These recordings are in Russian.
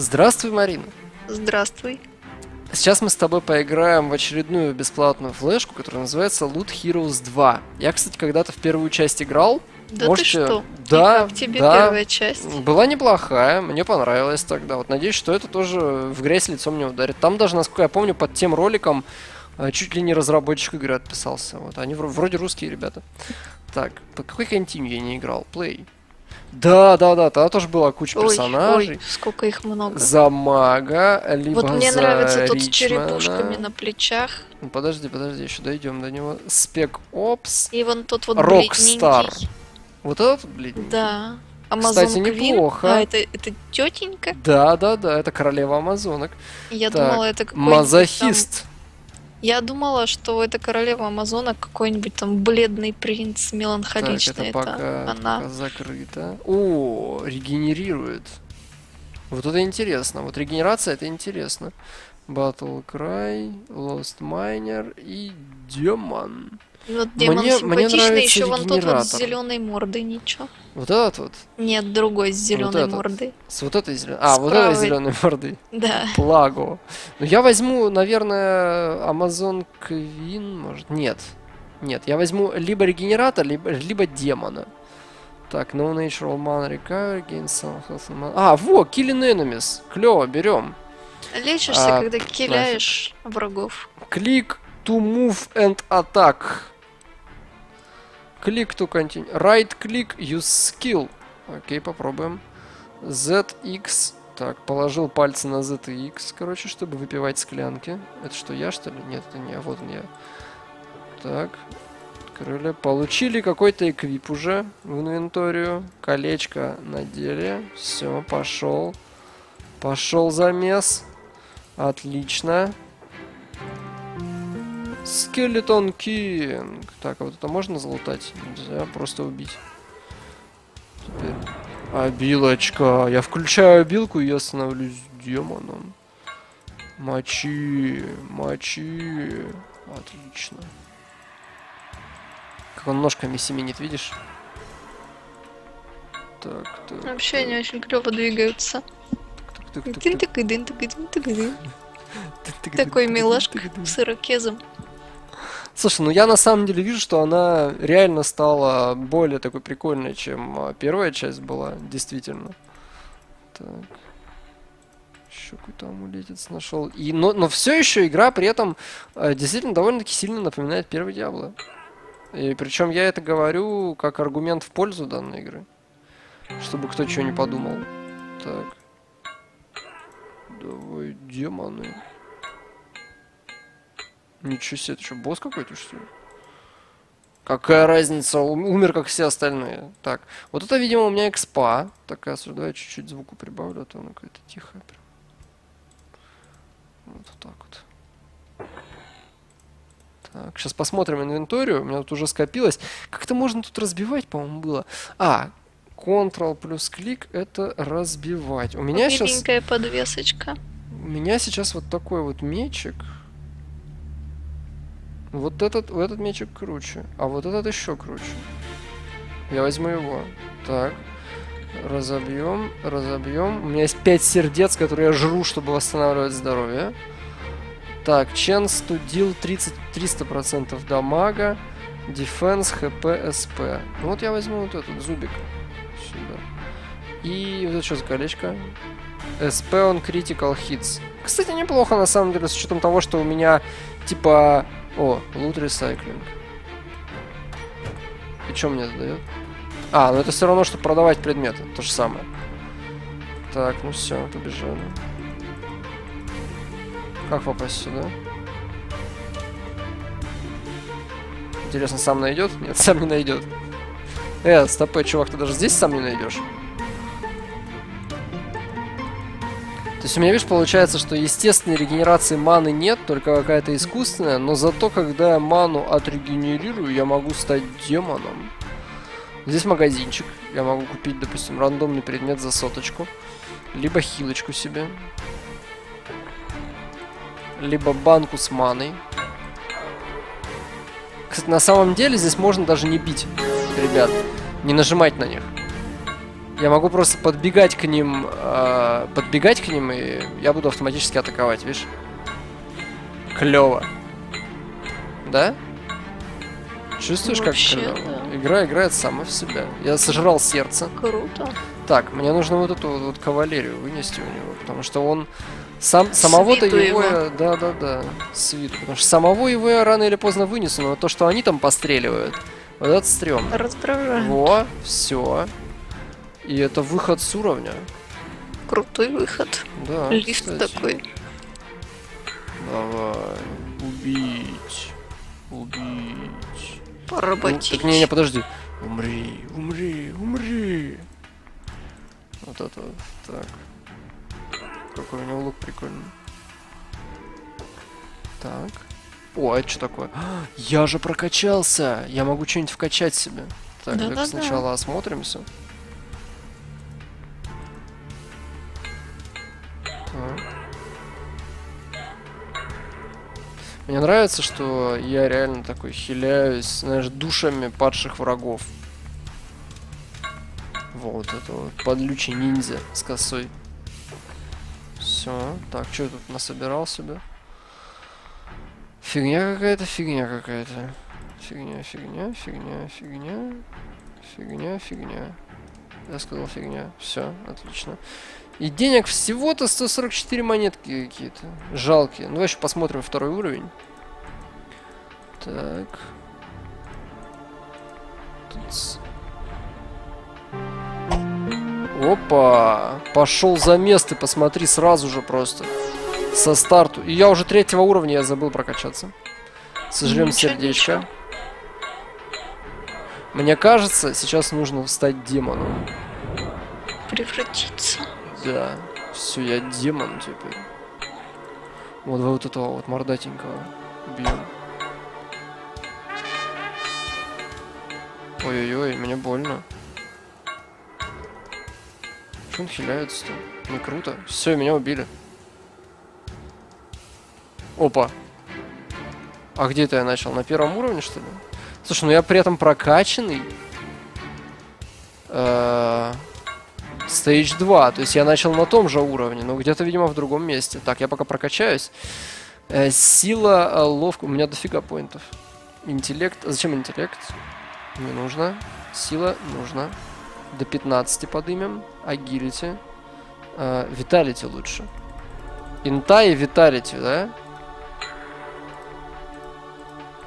Здравствуй, Марина. Здравствуй. Сейчас мы с тобой поиграем в очередную бесплатную флешку, которая называется Loot Heroes 2. Я, кстати, когда-то в первую часть играл. Да Можете- ты что? Да, И как тебе да. первая часть? Была неплохая, мне понравилась тогда. Вот надеюсь, что это тоже в грязь лицом не ударит. Там даже, насколько я помню, под тем роликом э, чуть ли не разработчик игры отписался. Вот они вро- вроде русские ребята. Так, по какой континью я не играл? Play. Да, да, да, тогда тоже была куча Ой, персонажей. ой, сколько их много. За мага, либо Вот мне за нравится тот с Ричмана. черепушками на плечах. Ну, Подожди, подожди, еще дойдем до него. Спек Опс. И вон тот вот Рокстар. Вот этот, блин. Да. Амазон Кстати, Квин. неплохо. А, это, это тетенька? Да, да, да, это королева амазонок. Я Так, думала, это какой-нибудь Мазохист. там- Я думала, что это королева Амазонок какой-нибудь там бледный принц Так, меланхоличный. это пока, она. пока закрыто. О, регенерирует. Вот это интересно. Вот регенерация это интересно. Battle Cry, Lost Miner и Демон. Вот демон Мне- мне нравится еще вон тот вот с зеленой мордой, ничего. Вот этот вот. Нет, другой с зеленой этот. мордой. С вот этой зеленой. А, С вот этой зеленой мордой. Да. Плаго. Ну, я возьму, наверное, Amazon Queen, может. Нет. Нет, я возьму либо регенератор, либо, либо демона. Так, No Natural Mana Recovery, Gain Some. А, во, Killing Enemies. Клево, берем. Лечишься, А, когда киляешь врагов. Click to move and attack. Click to continue. Right click, use skill. Окей, попробуем. ZX. Так, положил пальцы на Z и X, короче, чтобы выпивать склянки. Это что, я, что ли? Нет, это не я, вот он я. Так, открыли. Получили какой-то эквип уже в инвенторию. Колечко надели. Все, пошел. Пошел замес. Отлично. Скелетон Кинг. Так, а вот это можно залутать? Нельзя, просто убить. Теперь. Обилочка. Я включаю обилку и я становлюсь демоном. Мочи, мочи. Отлично. Как он ножками семенит, видишь? Так, так. Вообще они очень клево двигаются. Такой так, милашка с ирокезом. Слушай, ну я на самом деле вижу, что она реально стала более такой прикольной, чем а, первая часть была, действительно. Так. Еще какой-то амулетец нашел. И, но, но все еще игра при этом э, действительно довольно-таки сильно напоминает первый Диабло. И причем я это говорю как аргумент в пользу данной игры. Чтобы кто чего не подумал. Так. Давай, демоны. Ничего себе, это что, босс какой-то, что ли? Какая разница, ум- умер, как все остальные. Так, вот это, видимо, у меня экспа. Такая, давай чуть-чуть звуку прибавлю, а то она какая-то тихая. Вот так вот. Так, сейчас посмотрим инвенторию. У меня тут уже скопилось. Как-то можно тут разбивать, по-моему, было. А, Ctrl плюс клик это разбивать. У меня сейчас... Подвесочка. У меня сейчас вот такой вот мечик. Вот этот, этот мечик круче, а вот этот еще круче. Я возьму его. Так. Разобьем, разобьем. У меня есть 5 сердец, которые я жру, чтобы восстанавливать здоровье. Так, to deal 30, 300% дамага. Defense, HP, SP. Ну вот я возьму вот этот зубик. И вот это что за колечко? SP on critical hits. Кстати, неплохо на самом деле, с учетом того, что у меня типа... О, loot recycling. И что мне дает? А, ну это все равно, что продавать предметы. То же самое. Так, ну все, побежали. Как попасть сюда? Интересно, сам найдет? Нет, сам не найдет. Э, стопэ, чувак, ты даже здесь сам не найдешь? Есть у меня, видишь, получается, что естественной регенерации маны нет, только какая-то искусственная, но зато, когда я ману отрегенерирую, я могу стать демоном. Здесь магазинчик. Я могу купить, допустим, рандомный предмет за соточку. Либо хилочку себе. Либо банку с маной. Кстати, на самом деле здесь можно даже не бить, ребят. Не нажимать на них. Я могу просто подбегать к ним, э, подбегать к ним, и я буду автоматически атаковать, видишь? Клево. Да? Чувствуешь, как Вообще, клево? да. Игра играет сама в себя. Я сожрал сердце. Круто. Так, мне нужно вот эту вот, вот кавалерию вынести у него, потому что он сам самого-то его, его. да, да, да, свиту, потому что самого его я рано или поздно вынесу, но то, что они там постреливают, вот это стрём. Раздражает. Во, все. И это выход с уровня. Крутой выход. Да. Лифт кстати. такой. Давай. Убить. Убить. Ну, Поработить. так не, не, подожди. Умри, умри, умри. Вот это вот. Так. Какой у него лук прикольный. Так. О, а это что такое? А, Я же прокачался! Я могу что-нибудь вкачать себе. Так, Да-да-да. так сначала осмотримся. Мне нравится, что я реально такой хиляюсь, знаешь, душами падших врагов. Вот это вот подлючий ниндзя с косой. Все. Так, что я тут насобирал себе? Фигня какая-то, фигня какая-то. Фигня, фигня, фигня, фигня. Фигня, фигня. Я сказал фигня. Все, отлично. И денег всего-то 144 монетки какие-то. Жалкие. Ну, еще посмотрим второй уровень. Так. Опа! Пошел за место, посмотри сразу же просто. Со старту. И я уже третьего уровня, я забыл прокачаться. Сожрем Ничего, сердечко. ничего. Мне кажется, сейчас нужно стать демоном. Превратиться. Да. Все, я демон теперь. Вот вот этого вот мордатенького бьем. Ой-ой-ой, мне больно. Че он хиляется-то? Не круто. Все, меня убили. Опа. А где это я начал? На первом уровне, что ли? Слушай, ну я при этом прокачанный. Э, Stage 2, то есть я начал на том же уровне, но где-то, видимо, в другом месте. Так, я пока прокачаюсь. Э, сила, э, ловко... У меня дофига поинтов. Интеллект... Зачем интеллект? Не нужно. Сила нужно. До 15 подымем. Агилити. Виталити лучше. Инта и Виталити, да?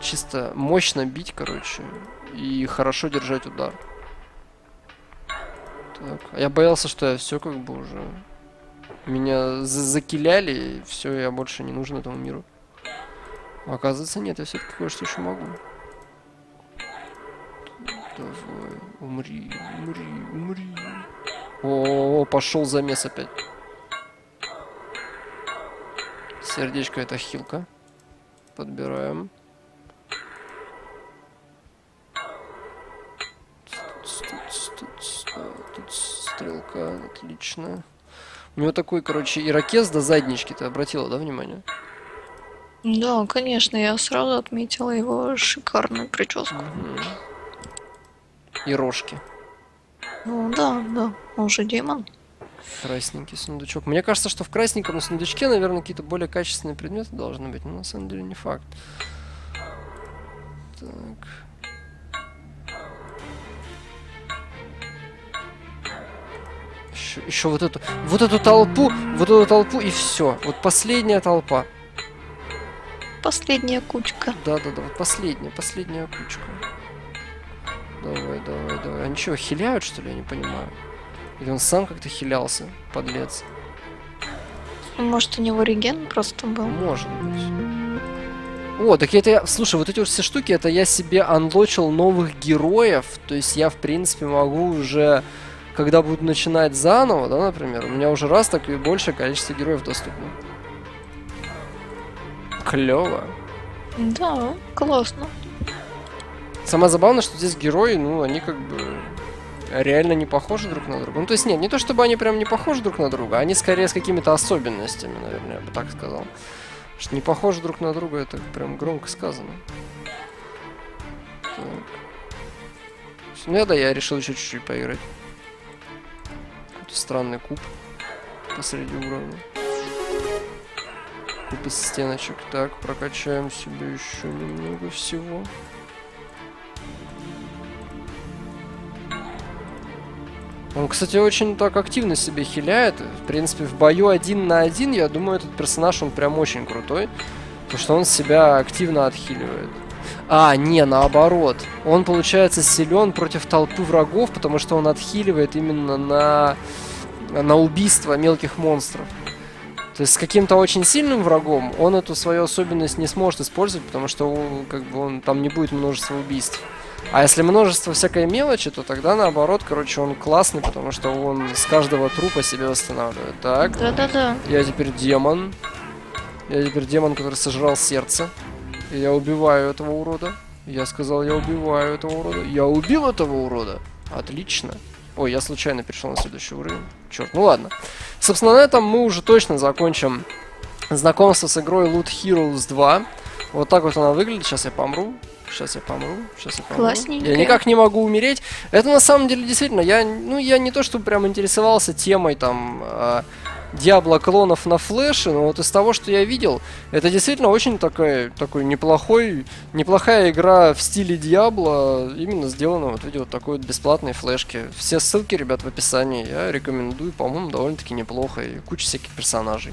Чисто мощно бить, короче. И хорошо держать удар. Так, я боялся, что я все как бы уже... Меня за- закиляли, и все, я больше не нужен этому миру. А оказывается, нет, я все-таки кое-что еще могу. Давай, умри, умри, умри. О, пошел замес опять. Сердечко это хилка. Подбираем. Стрелка, отлично. У него такой, короче, ирокез до заднички, ты обратила, да, внимание? Да, конечно, я сразу отметила его шикарную прическу. Мгм. И рожки. Ну да, да, он же демон. Красненький сундучок. Мне кажется, что в красненьком сундучке, наверное, какие-то более качественные предметы должны быть, но на самом деле не факт. Так. Еще, еще вот эту, вот эту толпу, вот эту толпу и все. Вот последняя толпа. Последняя кучка. Да-да-да, вот последняя, последняя кучка. Давай, давай, давай. Они что, хиляют, что ли, я не понимаю? Или он сам как-то хилялся, подлец? Может, у него реген просто был. Может быть. О, так это я... Слушай, вот эти вот все штуки, это я себе анлочил новых героев. То есть я, в принципе, могу уже... Когда буду начинать заново, да, например, у меня уже раз так и большее количество героев доступно. Клево. Да, классно. Самое забавное, что здесь герои, ну, они как бы реально не похожи друг на друга. Ну, то есть нет, не то чтобы они прям не похожи друг на друга, они скорее с какими-то особенностями, наверное, я бы так сказал. Что не похожи друг на друга, это прям громко сказано. Так. Ну, да, я решил еще чуть-чуть поиграть. Какой-то странный куб посреди уровня. Куб из стеночек. Так, прокачаем себе еще немного всего. Он, кстати, очень так активно себе хиляет. В принципе, в бою один на один, я думаю, этот персонаж, он прям очень крутой. Потому что он себя активно отхиливает. А, не, наоборот. Он, получается, силен против толпы врагов, потому что он отхиливает именно на, на убийство мелких монстров. То есть с каким-то очень сильным врагом он эту свою особенность не сможет использовать, потому что как бы он, там не будет множества убийств. А если множество всякой мелочи, то тогда наоборот, короче, он классный, потому что он с каждого трупа себе восстанавливает. Так. Да-да-да. Я теперь демон. Я теперь демон, который сожрал сердце. Я убиваю этого урода. Я сказал, я убиваю этого урода. Я убил этого урода. Отлично. Ой, я случайно перешел на следующий уровень. Черт, ну ладно. Собственно, на этом мы уже точно закончим знакомство с игрой Loot Heroes 2. Вот так вот она выглядит. Сейчас я помру. Сейчас я помру, сейчас я помру. Классненько. Я никак не могу умереть. Это на самом деле действительно, я, ну, я не то, что прям интересовался темой там э, Диабло клонов на флеше, но вот из того, что я видел, это действительно очень такой, такой неплохой, неплохая игра в стиле Диабло, именно сделана вот в виде вот такой вот бесплатной флешки. Все ссылки, ребят, в описании. Я рекомендую, по-моему, довольно-таки неплохо и куча всяких персонажей.